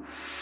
you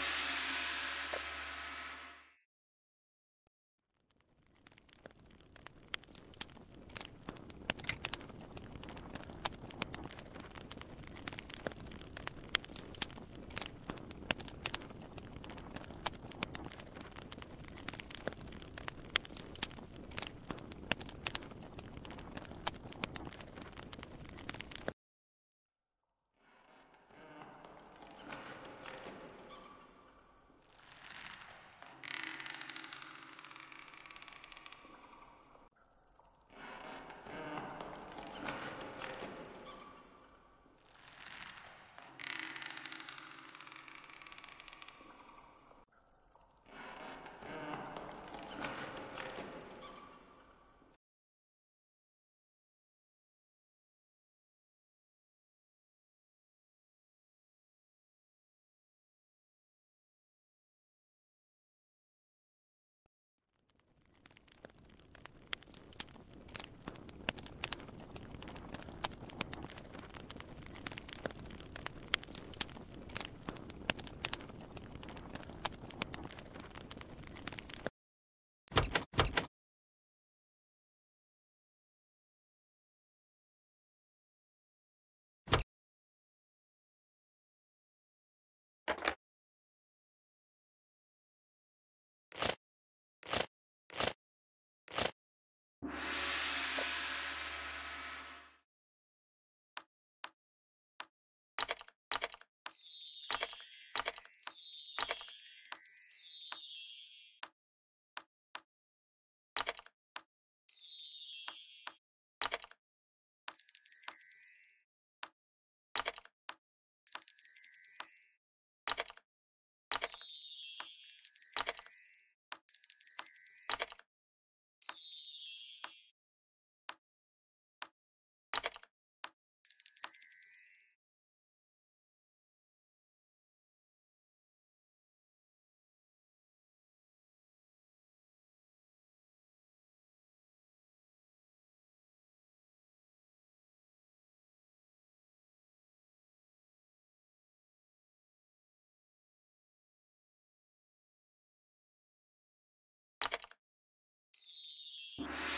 Peace.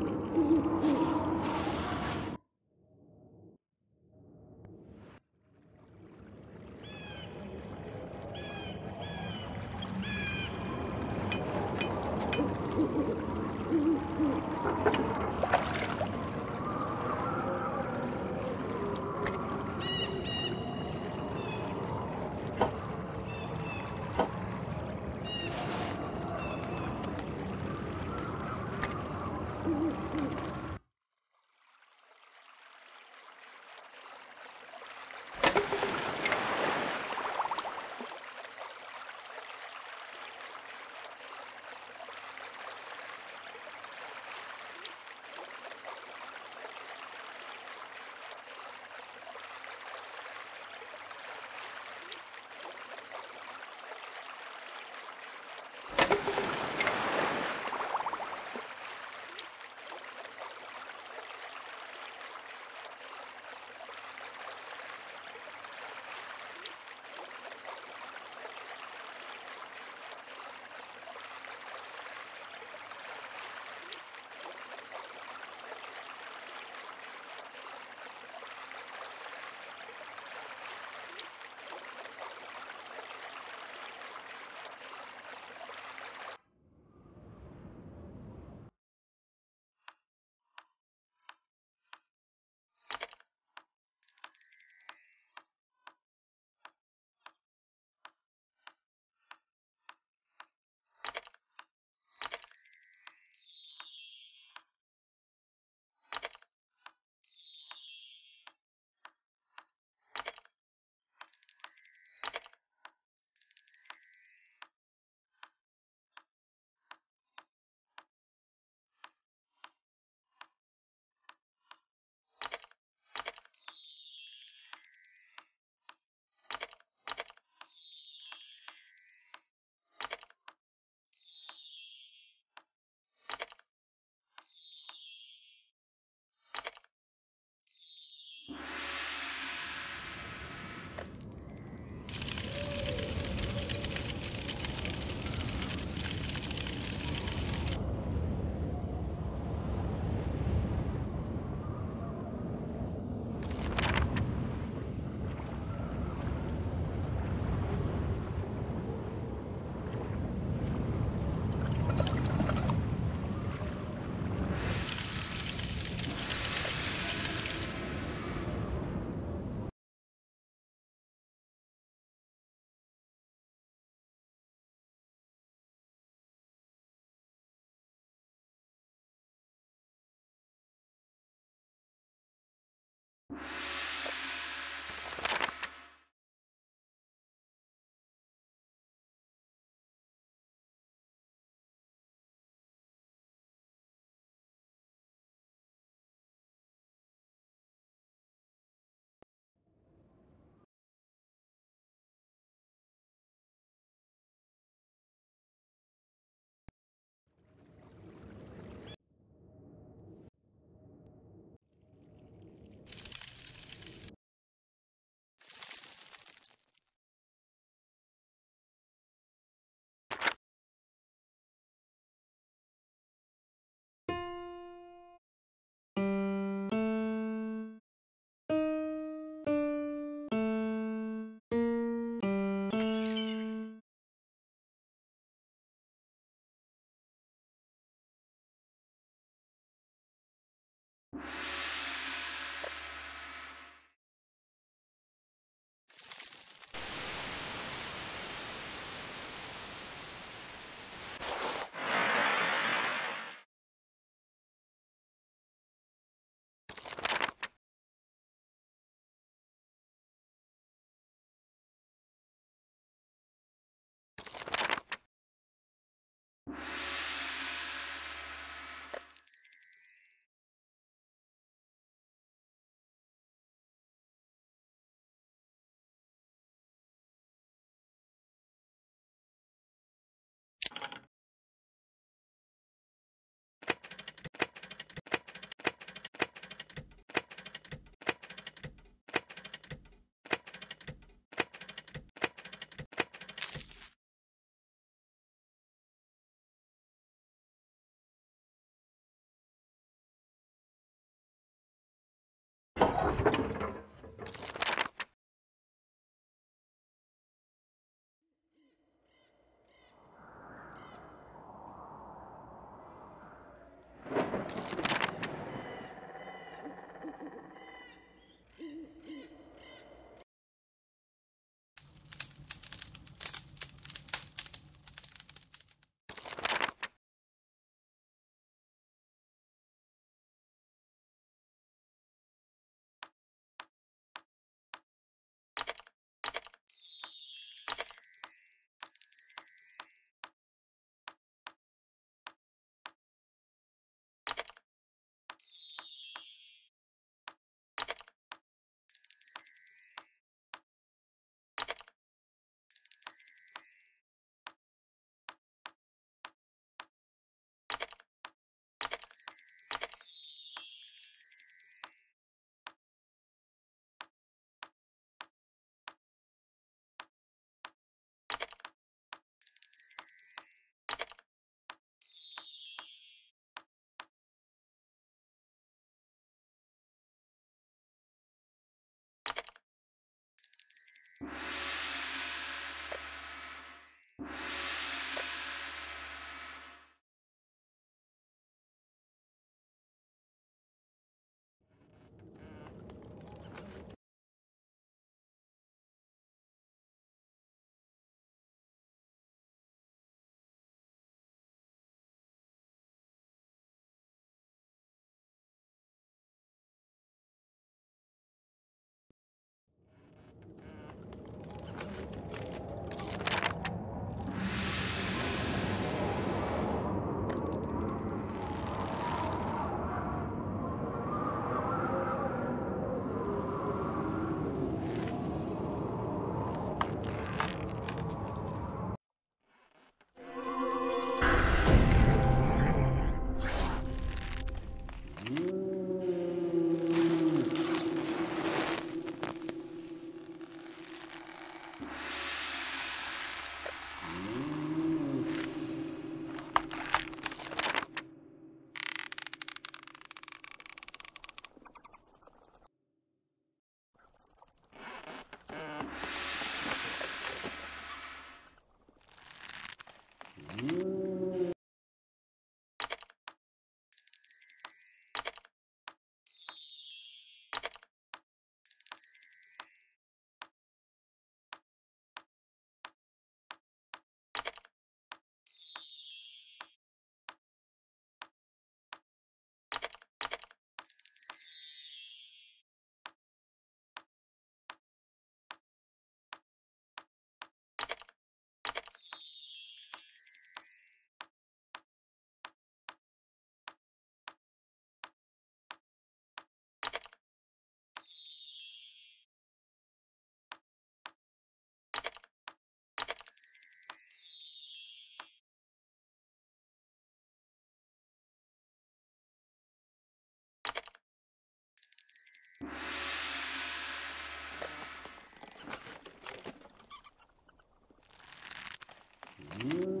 Mm.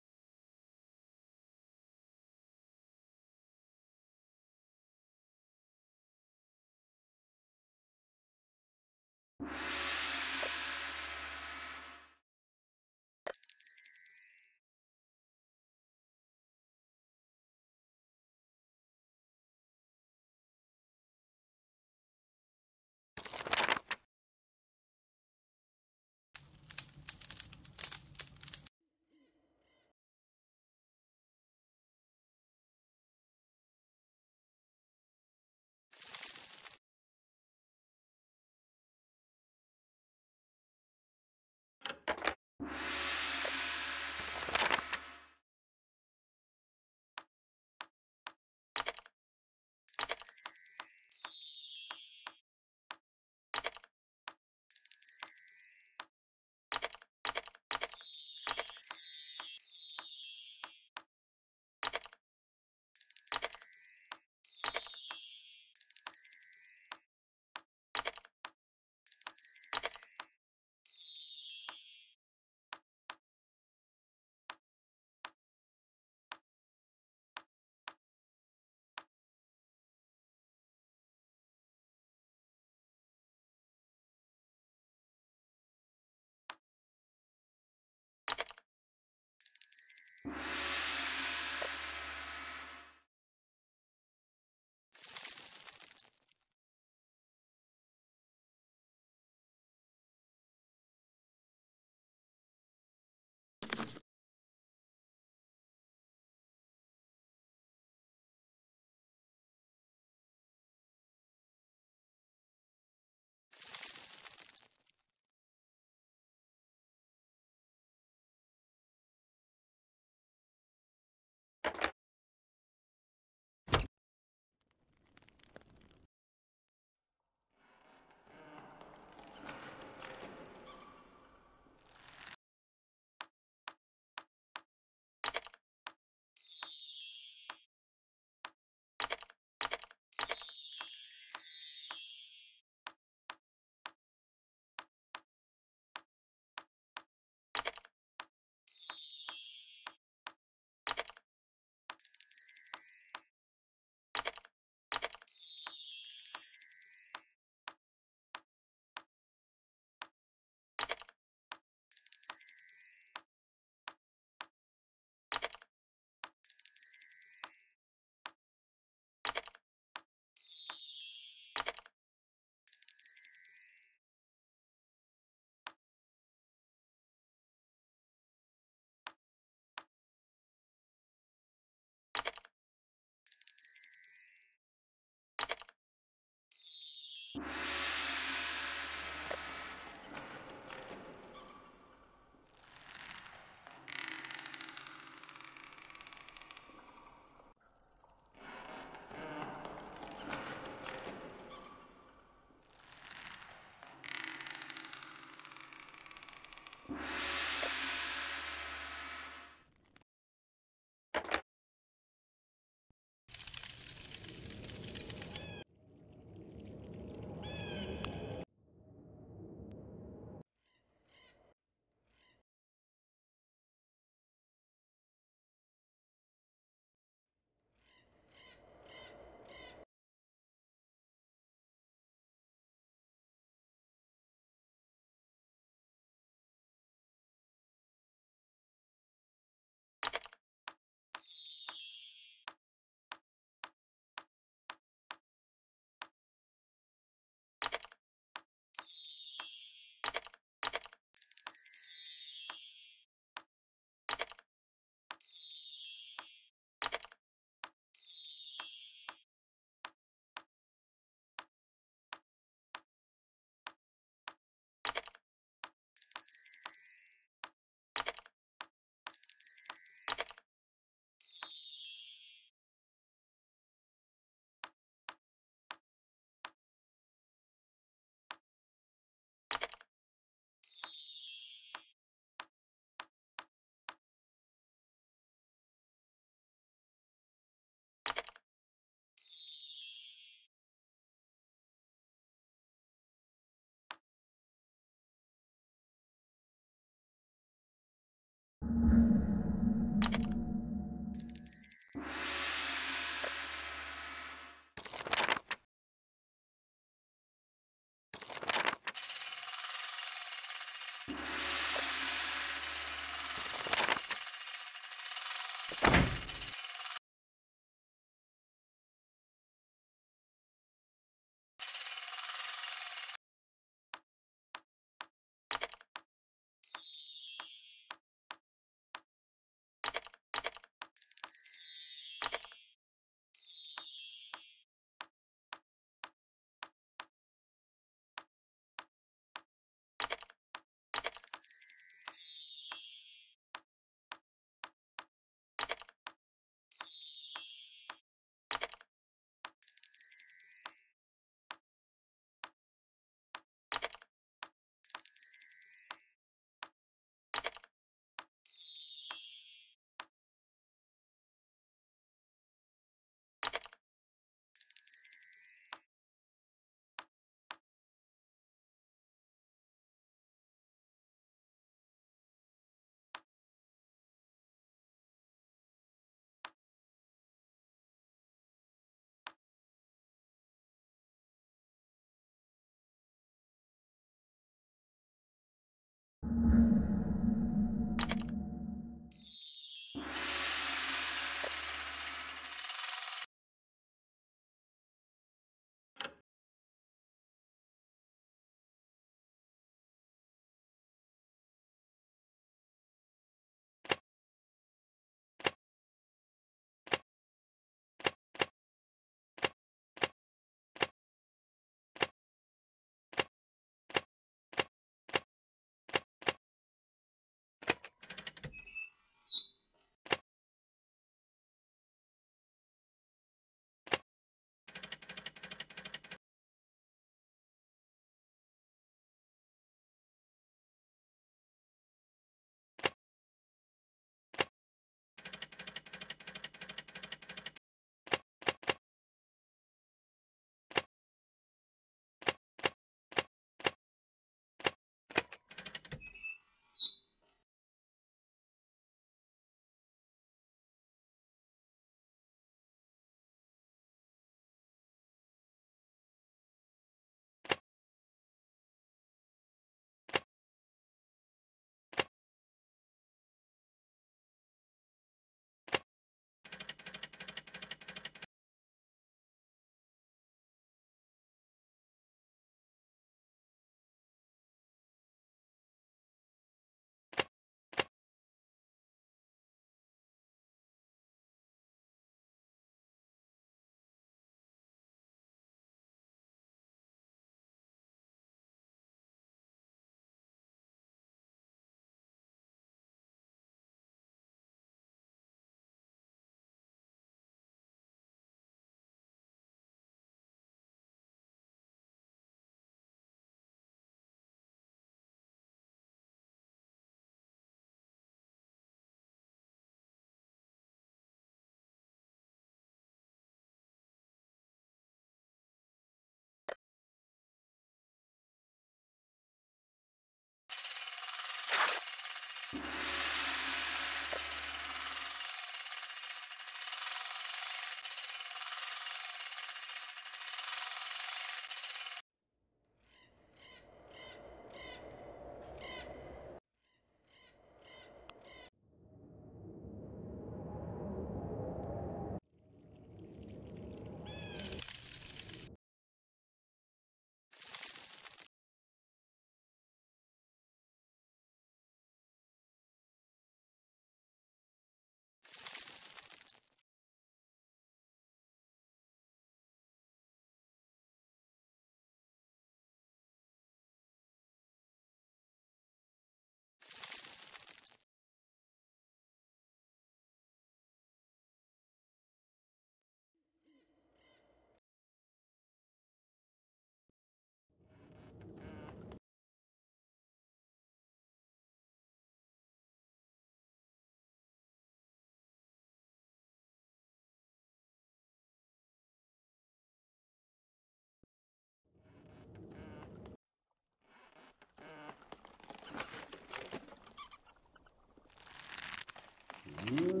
you